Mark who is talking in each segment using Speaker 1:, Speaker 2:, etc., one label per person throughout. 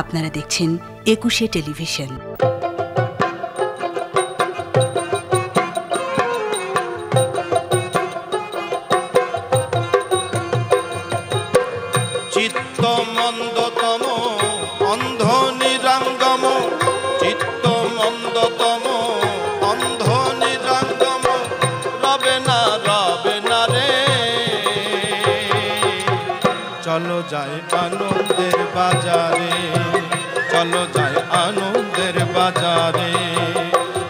Speaker 1: আপনারা দেখছেন একুশে টেলিভিশন।
Speaker 2: চিত্ত মন্দতম অন্ধ নিরাঙ্গম চিত্ত মন্দতম চলো যাই আনন্দের বাজারে, চলো যাই আনন্দের বাজারে।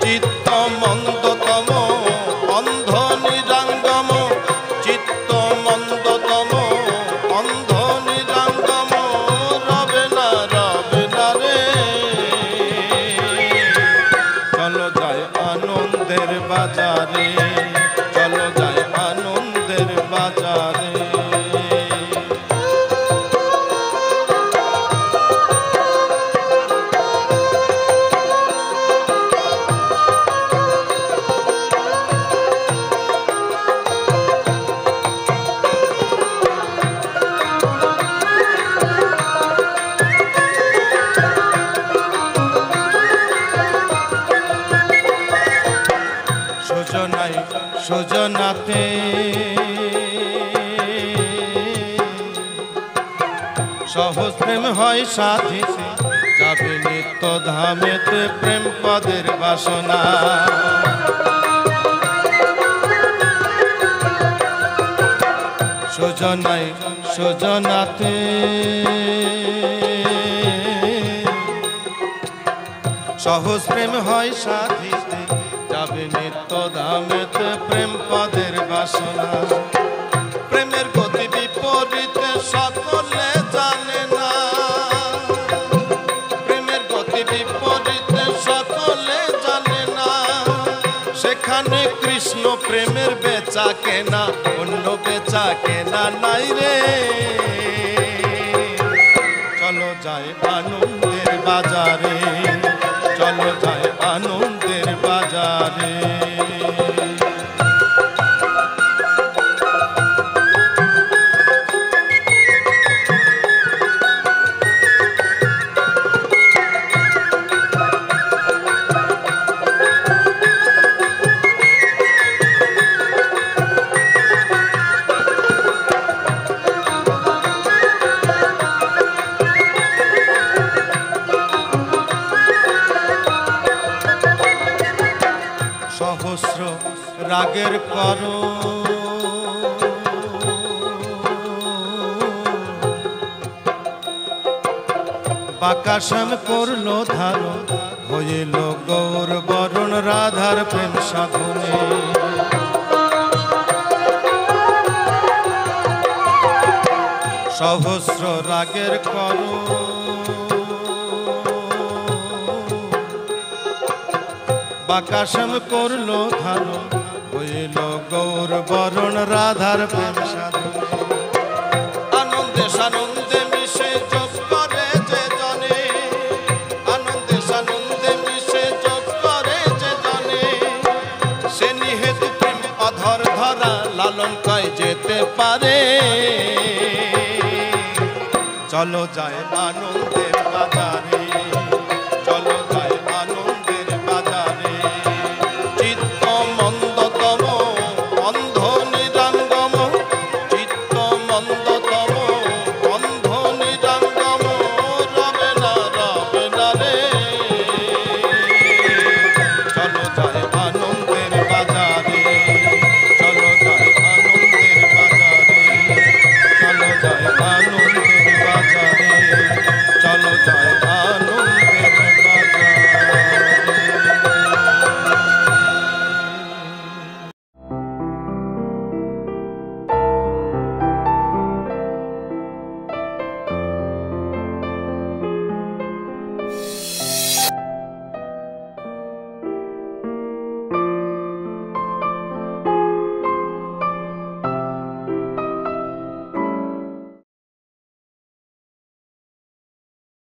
Speaker 2: চিত্ত মন্দতম, অন্ধ নিরাঙ্গম, চিত্ত মন্দতম, অন্ধ নিরাঙ্গম, রবে না রবে না রে। চলো যাই আনন্দের বাজারে, চলো যাই আনন্দের বাজারে। সুজনাই সুজনাতে। সহজ প্রেম হয় সাধিতে যাবে নিত্য ধামেতে প্রেম পদের বাসনা। সুজনাই সুজনাতে। সহজ প্রেম হয় যাবে প্রেম বাসনা। প্রেমের না। প্রেমের না। সেখানে কৃষ্ণ প্রেমের বেচা কেনা, অন্য বেচা কেনা নাই রে। চলো যাই আনন্দের বাজারে। সহস্র রাগের কর বাকাশম করল ধারণ হইল গৌর বরণ রাধার প্রেম সাধনে। সহস্র রাগের কর বাকাশম করল ধারণ, হইল গৌর বরণ, রাধার প্রেম সাধনে আনন্দে সানন্দে মিশে যোগ করে যে জনে, আনন্দে সানন্দে মিশে যোগ করে যে জনে। সে নিহেতু প্রেম অধর ধরা লালন কয় যেতে পারে। চলো যায় আনন্দে